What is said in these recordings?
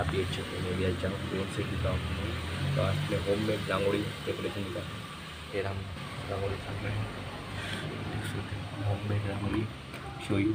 काफ़ी अच्छे थे। मैं भी आज जाऊँ दूर से दिखाऊँ तो आज मैं होम मेड रंगोड़ी डेकोरेशन दिखा फिर हम रांगोली सामने home made rangoli show you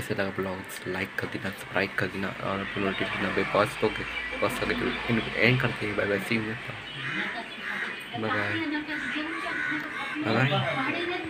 कैसे लगा ब्लॉग्स लाइक कर देना सब्सक्राइब कर देना और अपने नोटिफिकेशन पे पॉज तो पॉज करके एंड करते हैं। Bye bye see you bye bye